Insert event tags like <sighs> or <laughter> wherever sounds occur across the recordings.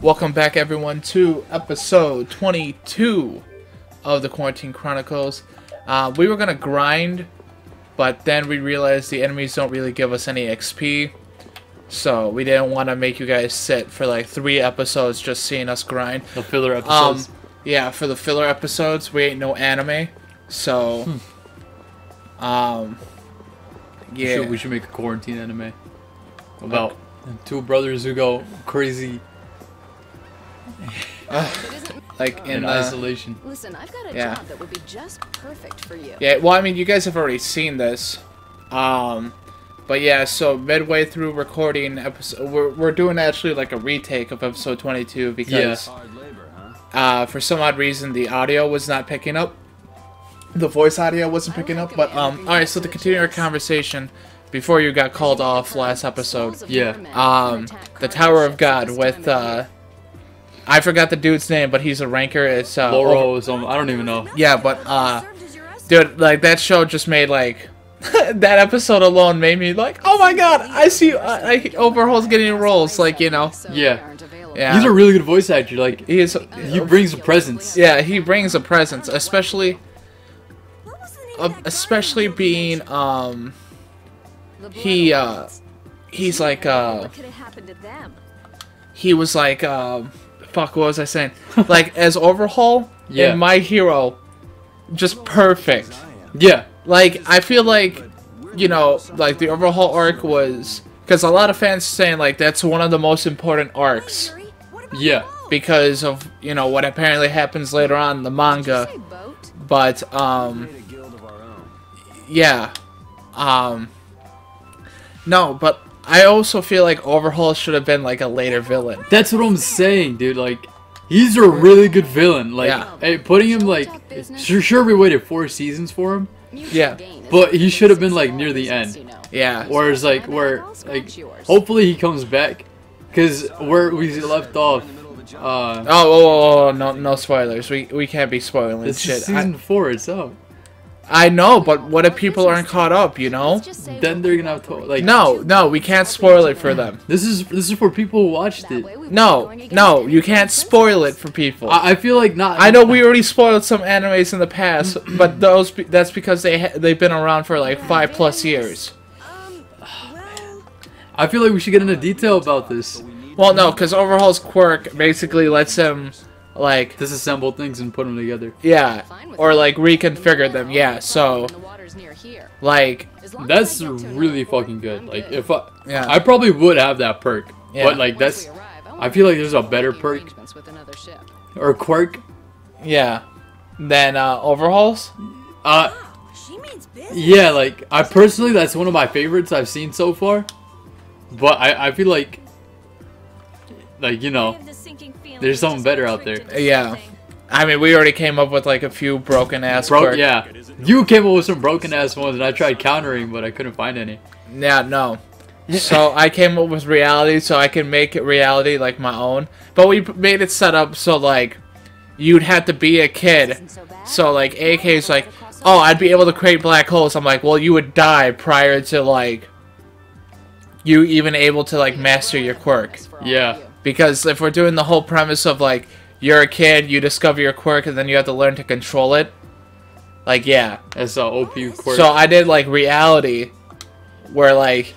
Welcome back, everyone, to episode 22 of the Quarantine Chronicles. Uh, we were gonna grind, but then we realized the enemies don't really give us any XP, so we didn't want to make you guys sit for like three episodes just seeing us grind. The filler Um, episodes. yeah, for the filler episodes, we ain't no anime, so, um, we, yeah, should, we should make a quarantine anime about two brothers who go crazy <laughs> like in in the, isolation. Listen, I've got a Yeah. job that would be just perfect for you. Yeah, well, I mean, you guys have already seen this. Um, but yeah, so midway through recording episode, we're, we're doing actually like a retake of episode 22 because uh, for some odd reason the audio was not picking up. The voice audio wasn't picking up, but um, all right. So to continue our conversation, before you got called off last episode, Yeah. um, the Tower of God with uh, I forgot the dude's name, but he's a ranker. It's uh, over- Laurel. I don't even know. yeah, but uh. Dude, like that show just made like <laughs> that episode alone made me like, oh my god, I see, I, I Overhaul's getting roles, like you know, Yeah. yeah. He's a really good voice actor. Like he is, he brings a presence. yeah, he brings a presence, especially, uh, especially being um, he uh, he's like uh, What could have happened to them? he was like um, fuck, what was I saying? <laughs> like as Overhaul, Yeah. in My Hero, just perfect. Yeah. like I feel like you know like the overhaul arc was because a lot of fans saying like that's one of the most important arcs Yuri, what about Yeah. because of you know what apparently happens later on in the manga but um yeah um no but I also feel like overhaul should have been like a later villain That's what I'm saying, dude. Like he's a really good villain. Like Yeah. hey, putting him like sure, sure we waited four seasons for him, Yeah. but he should have been like near the end. yeah Whereas like where like hopefully he comes back, cause where we left off. Uh, oh, oh, oh, oh no no spoilers we we can't be spoiling this shit season I, four. It's out. I know but what if people aren't caught up you know Then they're gonna have to like. No, no, we can't spoil it for them. This is this is for people who watched it. No, no, you can't spoil it for people. I, I, I feel like not. I know we already spoiled some animes in the past, <clears throat> but those be- that's because they ha- they've been around for like five plus years. Um, I feel like we should get into detail about this. Well, no, because Overhaul's quirk basically lets him like Disassemble things and put them together. yeah, or like reconfigure them. Yeah, so the water's near here. like As long as That's I don't tune really fucking good. Like if I, Yeah. I probably would have that perk, Yeah. but like that's I feel like there's a better perk arrangements with another ship. or quirk. yeah, than uh, Overhauls. Uh, She means business. yeah, like I personally that's one of my favorites I've seen so far. But I I feel like like you know there's something better out there. Yeah, I mean we already came up with like a few broken ass Bro, quirks. yeah, you came up with some broken ass ones and I tried countering, but I couldn't find any. Yeah, no. so I came up with reality so I can make it reality like my own. But we made it set up so like you'd have to be a kid. So like AK's like, "Oh, I'd be able to create black holes." I'm like, "Well, you would die prior to like you even able to like master your quirk." Yeah. Because if we're doing the whole premise of like you're a kid, you discover your quirk and then you have to learn to control it. Like, yeah. That's a OP quirk. So I did like reality, where like,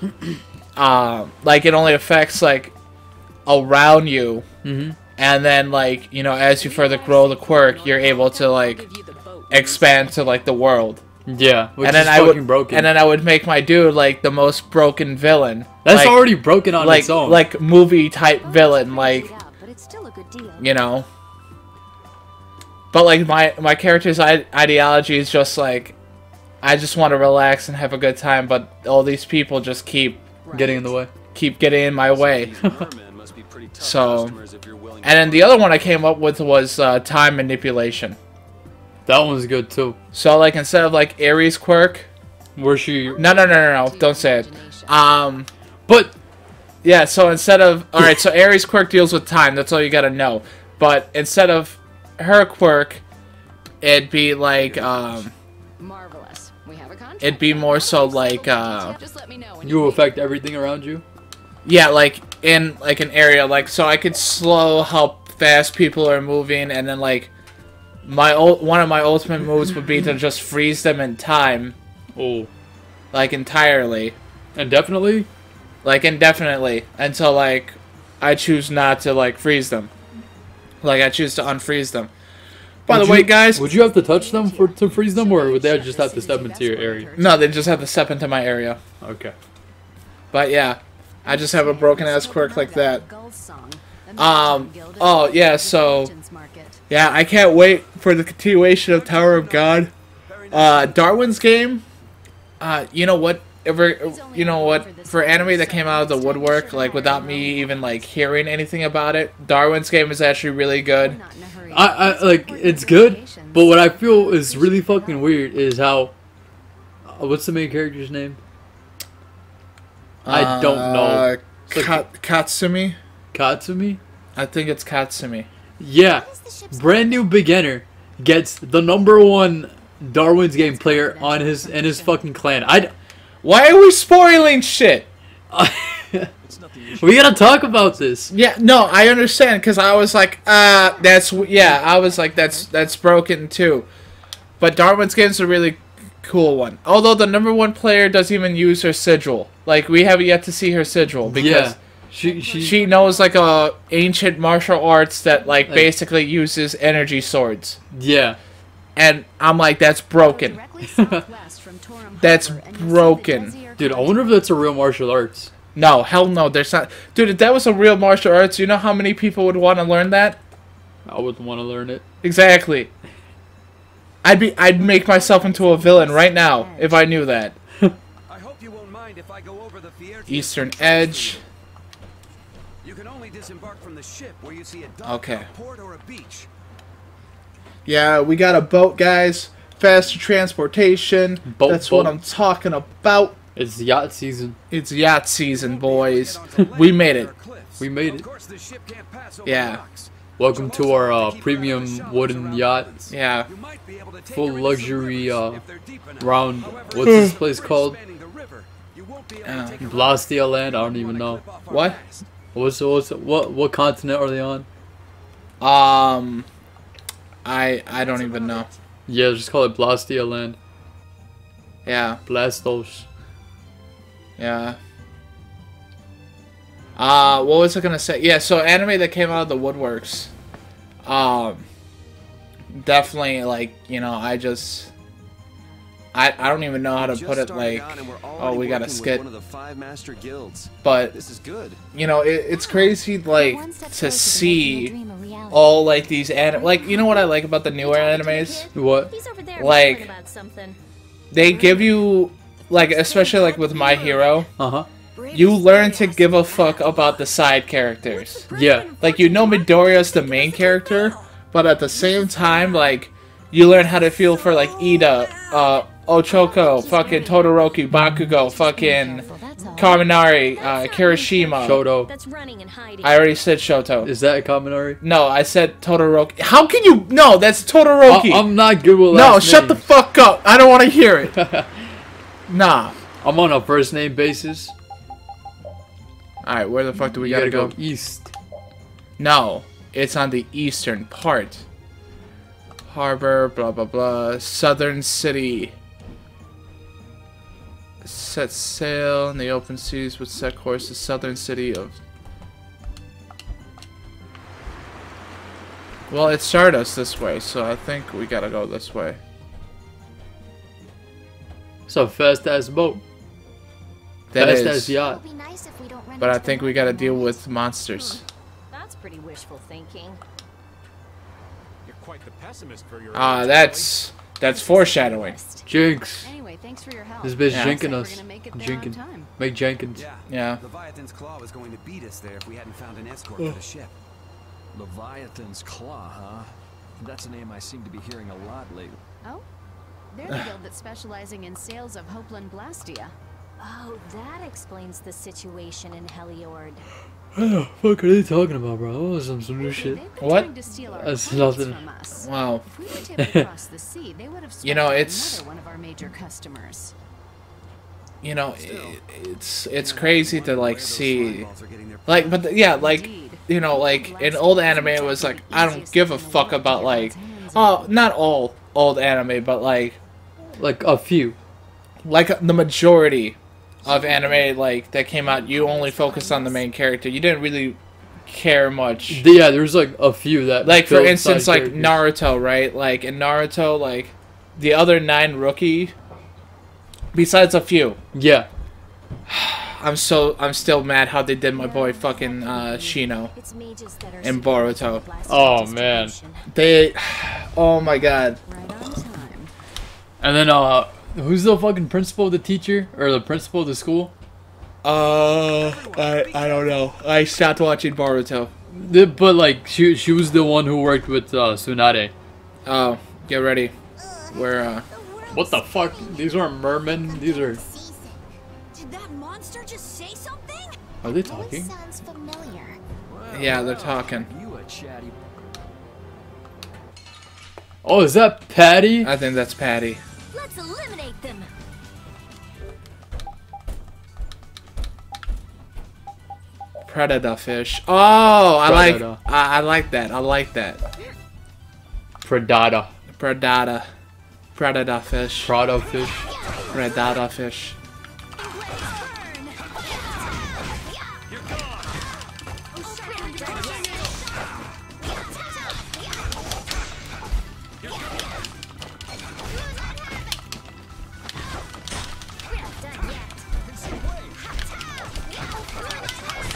<clears throat> um, like it only affects like around you, Mhm. and then like you know as you further grow the quirk, you're able to like expand to like the world, yeah, which and then is I fucking would broken. and then I would make my dude like the most broken villain. that's like, already broken on like its own. like movie type villain, like Yeah, but it's still a good deal. you know. But like my my character's I- ideology is just like, I just want to relax and have a good time, but all these people just keep getting in the way. keep getting in my way. These mermen <laughs> must be pretty tough So- customers if you're willing to And then the other one I came up with was uh, time manipulation. That one's good too. So like instead of like Eri's quirk, Where she, no no no no no, don't say it. Um, but yeah. So instead of all right, so Eri's quirk deals with time. That's all you gotta know. But instead of her quirk, it'd be like um, Marvelous. We have a contract. it'd be more so like uh, Just let me know when you affect everything around you. Yeah, like in like an area, like so I could slow how fast people are moving, and then like my ul- one of my ultimate moves would be to just freeze them in time, Oh, like entirely, and definitely. like indefinitely, until like I choose not to like freeze them, like I choose to unfreeze them. By Would the way, guys, would you have to touch them for to freeze them, or would they just have to step into your area? no, they just have to step into my area. Okay. But yeah, I just have a broken ass quirk like that. Um, oh, yeah, so- Yeah, I can't wait for the continuation of Tower of God. Uh, Darwin's game. Uh, you know what? Ever, you know what? For anime that came out of the woodwork, like without me even like hearing anything about it, Darwin's game is actually really good. I, I like it's good, but what I feel is really fucking weird is how. Uh, what's the main character's name? I don't know. Uh, like- Ka- Katsumi. Katsumi. I think it's Katsumi. Yeah, brand new beginner gets the number one Darwin's game player on his in his fucking clan. I. Why are we spoiling shit? <laughs> we gotta talk about this. Yeah, no, I understand because I was like, uh, that's yeah, I was like, that's that's broken too. But Darwin's game is a really cool one. Although the number one player doesn't even use her sigil. Like we haven't yet to see her sigil because Yeah, she she, she knows like a ancient martial arts that like, Like- basically uses energy swords. yeah. And I'm like, that's broken. <laughs> That's broken. Dude, I wonder if that's a real martial arts. No, hell no, there's not. Dude, if that was a real martial arts, you know how many people would want to learn that? I wouldn't want to learn it. Exactly. I'd be I'd make myself into a villain right now if I knew that. <laughs> I hope You can only disembark from the ship where you see a dock, Okay. a port, or a beach. Yeah, we got a boat, guys. Faster transportation. Boat, That's what. I'm talking about. It's yacht season. It's yacht season, boys. We made it. We made it. Of course, the ship can't pass over Yeah. rocks. Welcome to our uh, premium wooden yacht. Yeah. You might be able to take Full her into some luxury, uh, if they're deep enough. round. What's this place called? spanning the river, you won't be able to Uh, Blastia land. I don't even know. clip off our What? Backs. What's what's what what continent are they on? Um I I don't even know. Yeah, just call it Blastia land. Yeah. Blastos. Yeah. Uh, what was I gonna say? Yeah, so anime that came out of the woodworks. Um, definitely like you know I just I I don't even know how to put it like on and we're oh we got a working skit, One of the five master guilds. but This is good. you know it, it's crazy like to see all like these anim like you know what I like about the newer animes What? He's over there Like- whispering about something. they give you like especially like with My Hero Uh huh. you learn to give a fuck about the side characters. Yeah. like you know Midoriya's the main character, but at the same time, like you learn how to feel for like Iida, uh, Ochaco, fucking Todoroki, Bakugo, fucking Kaminari, uh, Kirishima. Shoto. That's running and hiding. I already said Shoto. Is that a Kaminari? No, I said Todoroki. How can you? No, that's Todoroki. I, am not good with no, last shut the fuck up. I don't want to hear it. <laughs> nah. I'm on a first name basis. All right, where the fuck do we You gotta, gotta go? go east. No, it's on the eastern part. Harbor, blah blah blah. Southern city. Set sail in the open seas with set course to southern city of. Well, it started us this way, so I think we gotta go this way. So first as boat. That fast is, ass yacht. but I think we gotta deal with monsters. That's pretty wishful thinking. You're quite the pessimist for your Ah, age, that's that's foreshadowing. Jinx. Anyway, thanks for your help. This bitch Yeah. jinking We're us. gonna make it Jinking. time. Make Jenkins. Yeah. Yeah. Leviathan's claw was going to beat us there if we hadn't found an escort for the ship. Leviathan's Claw, huh? That's a name I seem to be hearing a lot lately. Oh, they're the guild that's specializing in sales of Hopeland Blastia. Oh, that explains the situation in Heliord. What the fuck are they talking about, bro? That was some, some new shit. They've been What? trying to steal our That's nothing. Wow. If we were to <laughs> ever cross the sea, they would have You know, it's- one of our major customers. you know, it, it's it's crazy to like see, like, but the, yeah, like you know, like in old anime, it was like I don't give a fuck about like, oh, not all old anime, but like Like a few. like the majority of anime like that came out, you only focused on the main character. You didn't really care much. Yeah, there's like a few that. Like for instance, like characters. Naruto, right? Like in Naruto, like the other nine rookie, besides a few. Yeah. <sighs> I'm so I'm still mad how they did my boy fucking uh, Shino It's mages that are in superior Boruto. Oh, man. They, <sighs> oh my god. Right on time. And then uh, who's the fucking principal of the teacher or the principal of the school? Uh, I I don't know. I stopped watching Boruto. The, but like she she was the one who worked with uh, Tsunade. Oh, get ready. We're uh, What the fuck? These aren't mermen. These are. Did that monster just say something? Are they talking? sounds familiar. yeah, they're talking. You a chatty. Oh, is that Patty? I think that's Patty. Let's eliminate them. Predator fish. Oh, I Predator. like I, I like that. I like that. Predata. Predator. Predator fish. Prado fish. Predator fish.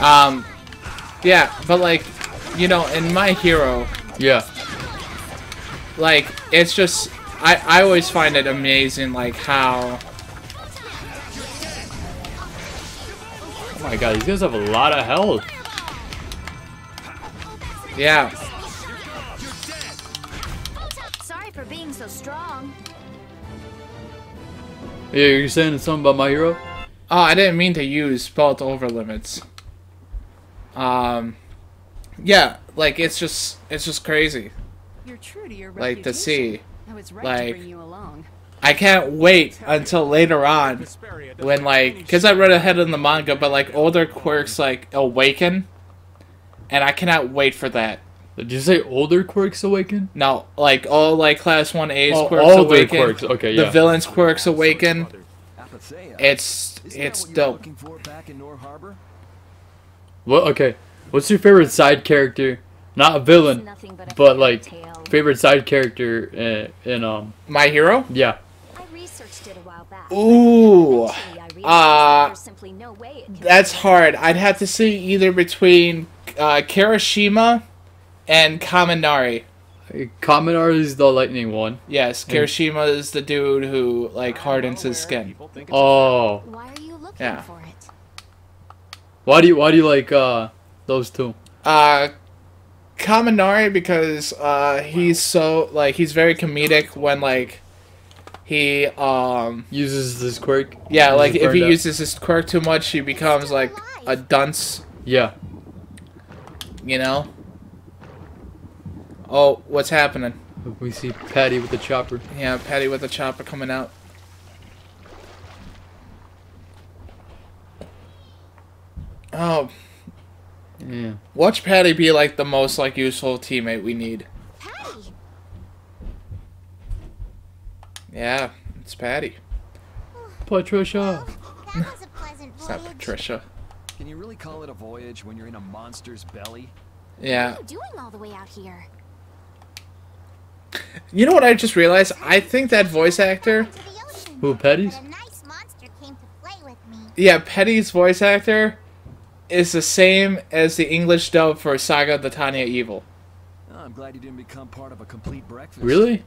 Um, yeah, but like, you know, in My Hero, Yeah. like, it's just, I, I always find it amazing, like, how, Oh my god, these guys have a lot of health. yeah, Sorry for being so strong. Yeah, you're saying something about my hero? oh, I didn't mean to use both over limits. Um, yeah, like, it's just, it's just crazy, You're true to your like, to reputation. see. I was right like- to bring you along. I can't wait until later on when like because I read ahead in the manga, but like older quirks like awaken, and I cannot wait for that. Did you say older quirks awaken? No, like all like class one A's Oh, quirks all awaken. quirks, okay, yeah. The villains quirks awaken. It's it's that what you're dope. looking for back in Nor Harbor? What? Okay. What's your favorite side character? Not a villain, but a but like tale. favorite side character in, in um. My hero. Yeah. I researched it a while back. Ooh, Eventually, uh, there's simply no way that's hard. I'd have to say either between uh, Kirishima and Kaminari. Kaminari is the lightning one. Yes, Kirishima is the dude who like hardens his skin. Oh. Why are you looking Yeah. for it? Why do you Why do you like uh those two? Uh, Kaminari because uh he's so like he's very comedic when like he um Uses this quirk. yeah like if he burned out. uses his quirk too much he becomes like a dunce Yeah. you know. Oh, what's happening? We see Patty with the chopper. Yeah, Patty with the chopper coming out. Oh, Yeah. watch Patty be like the most like useful teammate we need. Patty! Yeah, it's Patty. Patricia. Oh, that was a pleasant <laughs> It's not Patricia. Can you really call it a voyage when you're in a monster's belly? Yeah. What are you doing all the way out here? You know what I just realized? I think that voice actor, Who Patty's? nice monster came to play with me. yeah, Patty's voice actor, is the same as the English dub for Saga of the Tanya Evil. Oh, I'm glad you didn't become part of a complete breakfast. Really?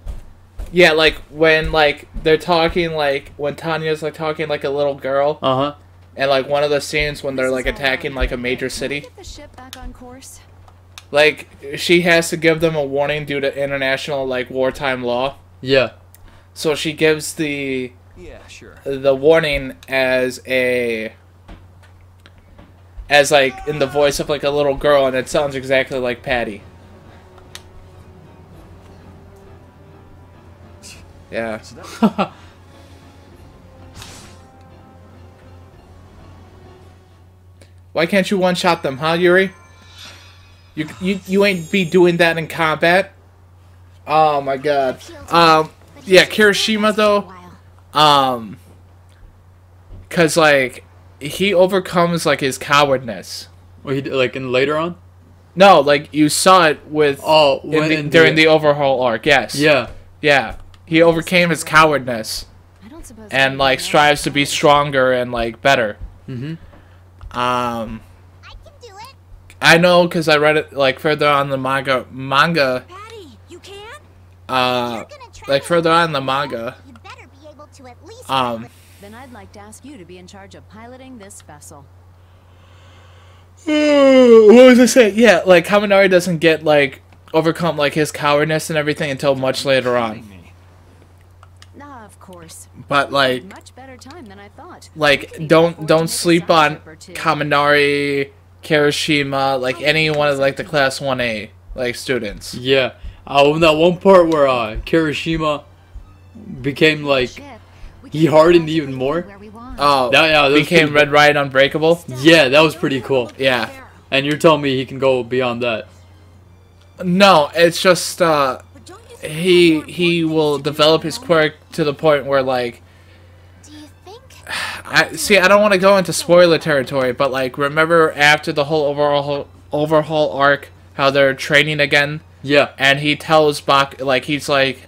Yeah, like when like they're talking like when Tanya's like talking like a little girl, Uh huh. and like one of the scenes when they're like attacking like a major city, Get the ship back on course. like she has to give them a warning due to international like wartime law. Yeah. So she gives the Yeah, sure. the warning as a as like in the voice of like a little girl and it sounds exactly like Patty. Yeah. <laughs> Why can't you one-shot them, huh, Yuri? You, you, you ain't be doing that in combat. Oh my god. Um, yeah, Kirishima though, um, cause like, he overcomes like his cowardness. Or he like in later on. No, like you saw it with Oh, in when the- in during the overhaul arc. Yes. yeah. Yeah. He overcame his cowardness I don't suppose and like strives to be stronger and like better. Mhm. Um, I can do it. I know because I read it like further on the manga. Manga. Patty, you can? Uh, like further on the manga. You better be able to at least Um. Then I'd like to ask you to be in charge of piloting this vessel. <sighs> what was I saying? Yeah, like Kaminari doesn't get like overcome like his cowardness and everything until much later on. Ah, of course. But like, Much better time than I thought. like don't don't sleep on Kaminari, Kirishima, like any one of like the class one A like students. Yeah. Oh, that one part where uh, Kirishima became like he hardened even more. Oh, That, yeah, that became pretty- Red Riot Unbreakable. Yeah, that was pretty cool. Yeah. And you're telling me he can go beyond that? No, it's just uh he he will develop his quirk to the point where like I see I don't want to go into spoiler territory, but like remember after the whole overhaul overhaul arc how they're training again? Yeah. And he tells Bak like he's like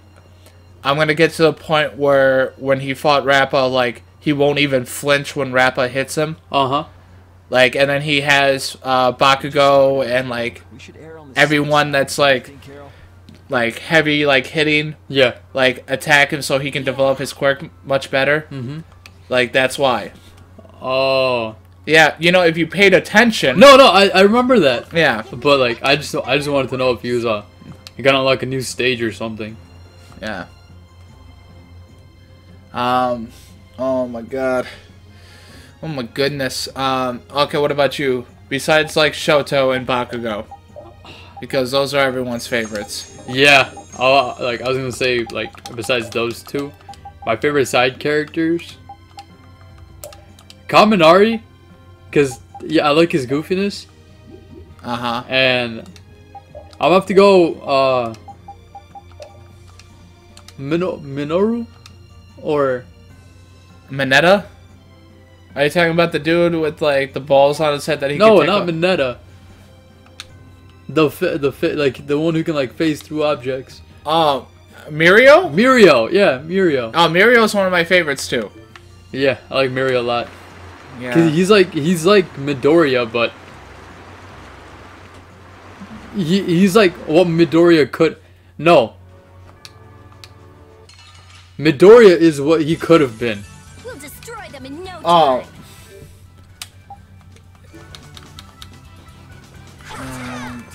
I'm going to get to the point where when he fought Rappa like he won't even flinch when Rappa hits him. Uh-huh. Like and then he has uh Bakugo and like everyone that's like like heavy like hitting Yeah. like attack him so he can develop his quirk much better Mm-hmm. like that's why Oh. yeah you know if you paid attention No, no, I, I remember that. Yeah. But like, I just I just wanted to know if he was uh, he got on like a new stage or something. yeah um oh my god. Oh my goodness. Um okay what about you? Besides like shoto and bakugo. Because those are everyone's favorites. Yeah. Uh, like I was gonna say, like besides those two, my favorite side characters, Kaminari, cause yeah, I like his goofiness, uh-huh. And I'll have to go uh, Mino- Minoru, or Mineta? Are you talking about the dude with like the balls on his head that he no, can take not off? Mineta. The fi- the fi- like the one who can like phase through objects. Oh, Mirio? Mirio, yeah, Mirio. Oh, Mirio's one of my favorites too. Yeah, I like Mirio a lot. Yeah. he's like he's like Midoriya, but he he's like what Midoriya could. No, Midoriya is what he could have been. We'll destroy them in no time. Oh.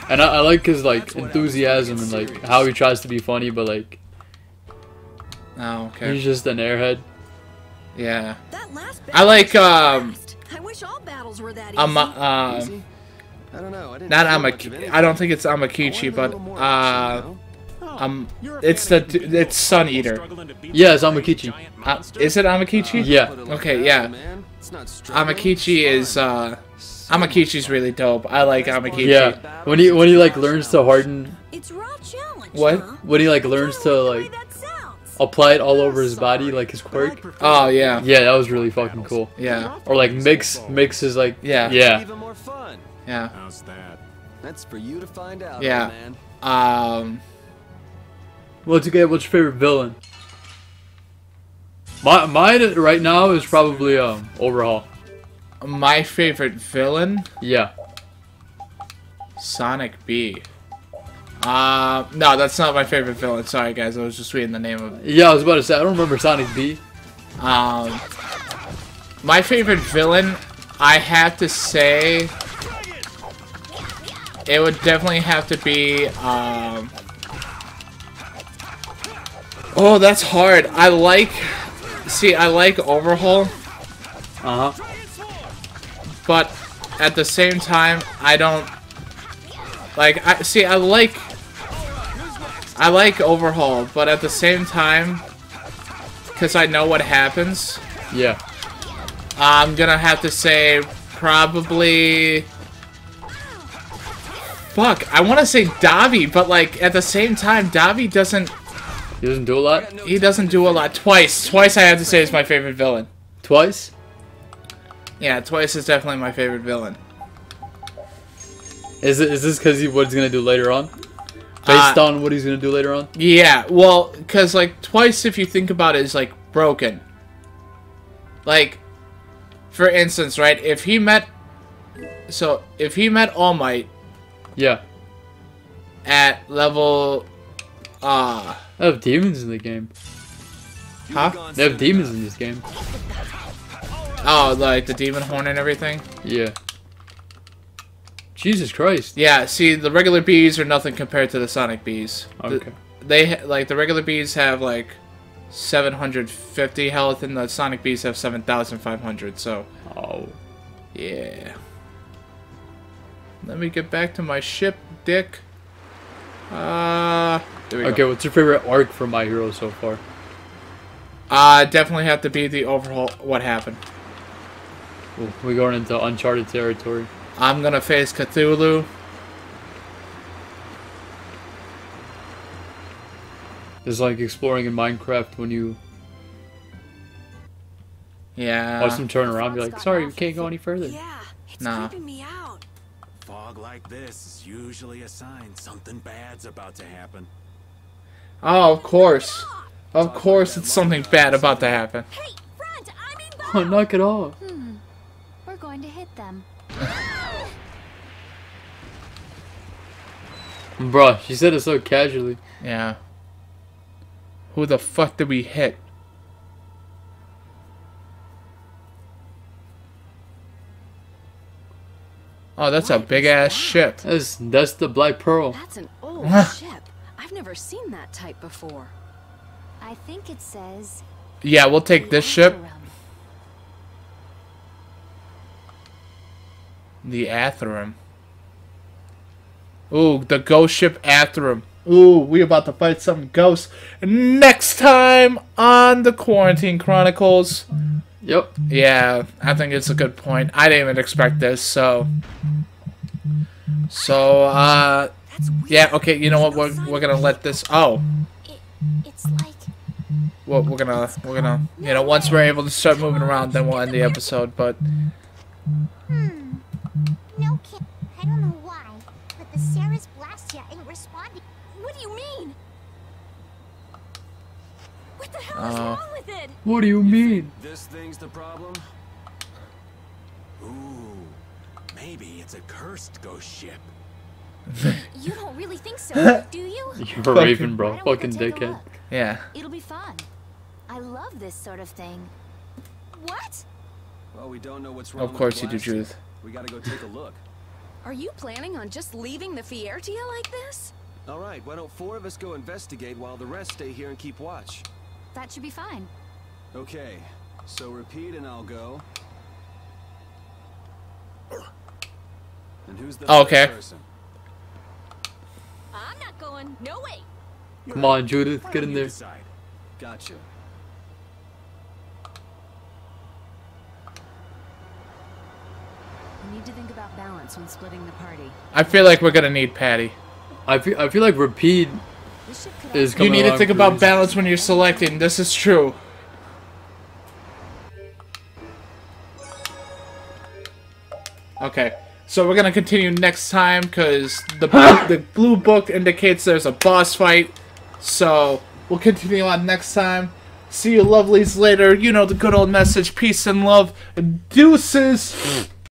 And I, I like his like enthusiasm and like how he tries to be funny, but like Oh, okay. he's just an airhead. Yeah. That last I like um I wish all battles were that easy. um um I don't know. I didn't not feel Amaki. I don't think it's Amakichi, but uh um it's the it's Sun Eater. Yeah, it's Amakichi. Uh, is it Amakichi? Yeah. Okay, yeah. Amakichi is uh Amakichi's really dope. I like Amakichi. Yeah, when he when he like learns to harden, It's raw challenge. What? when he like learns to like apply it all over his body, like his quirk. Oh yeah. Yeah, that was really fucking cool. Yeah. Or like mix mix is like Yeah. yeah. Even more fun. Yeah. How's that? That's for you to find out, Yeah. man. Um What's okay? What's your favorite villain? My mine right now is probably um Overhaul. my favorite villain Yeah. Sonic B. Uh, no, that's not my favorite villain. Sorry, guys. I was just reading the name of it. Yeah, I was about to say I don't remember Sonic B. Um, my favorite villain, I have to say, it would definitely have to be. Um, oh, that's hard. I like. See, I like Overhaul, Uh huh. but at the same time, I don't. Like, I see. I like. I like Overhaul, but at the same time, because I know what happens. Yeah. I'm gonna have to say probably. Fuck, I want to say Dabi, but like at the same time, Dabi doesn't. He doesn't do a lot. He doesn't do a lot. Twice, twice I have to say is my favorite villain. Twice. Yeah, twice is definitely my favorite villain. Is it? Is this because he what he's gonna do later on? Based Uh, on what he's gonna do later on? Yeah, well, because, like, twice, if you think about it, is, like, broken. Like, for instance, right, if he met... So, if he met All Might Yeah. at level... Uh... They have demons in the game. Huh? They have demons in this game. Oh, like, the Demon Horn and everything? Yeah. Jesus Christ. Yeah, see, the regular bees are nothing compared to the Sonic bees. The- Okay. they, like, the regular bees have, like, 750 health, and the Sonic bees have 7,500, so... Oh. Yeah. Let me get back to my ship, Dick. Uh, there we Okay, go. what's your favorite arc from My Hero so far? Uh, definitely have to be the overhaul. What happened? Ooh, we're going into uncharted territory. I'm gonna face Cthulhu. It's like exploring in Minecraft when you Yeah. watch them turn around and be like, sorry, we can't go any further. Yeah, it's Nah. creeping me out. Fog like this is usually a sign something bad's about to happen. Oh, of course. Of course, it's something bad about to happen. Hey, front, I mean back. <laughs> Oh, knock it off. Hmm, we're going to hit them. Bruh, she said it so casually. Yeah. Who the fuck did we hit? Oh, that's a big ass ship. That's, that's the Black Pearl. That's an old <laughs> ship. I've never seen that type before. I think it says. Yeah, we'll take this ship. The Atherum. Ooh, the ghost ship Atherum. Ooh, we about to fight some ghosts. Next time on the Quarantine Chronicles. Yep. Yeah, I think it's a good point. I didn't even expect this, so. So, uh. Yeah, okay, you know what? We're, we're gonna let this. Oh. It, it's like. Well, we're gonna. We're gonna. You know, once we're able to start moving around, then we'll end the episode, but. Hmm. No kid. I don't know why, but the Blastia ain't responding. What do you mean? What the hell is Wrong with it? What do you mean? This thing's the problem? Ooh, maybe it's a cursed ghost ship. You don't really think so, <laughs> do you? You're a raven, bro. Why don't we go Fucking dickhead. Yeah. It'll be fun. I love this sort of thing. What? Well, we don't know what's wrong Of course you with the do, blastia. Judith. We gotta go take a look. <laughs> Are you planning on just leaving the Fiertia like this? All right, why don't four of us go investigate while the rest stay here and keep watch? That should be fine. Okay, so Repede and I'll go. And who's the Oh, okay. person? I'm not going. No way. Come on, Judith, Why get in there. decide? Gotcha. You need to think about balance when splitting the party. I feel like we're gonna need Patty. I feel, I feel like Repede This ship could is You need to think about this. balance when you're selecting. This is true. Okay, so we're gonna continue next time because the <gasps> the blue book indicates there's a boss fight. So we'll continue on next time. See you, lovelies, later. You know the good old message: peace and love. Deuces. <laughs>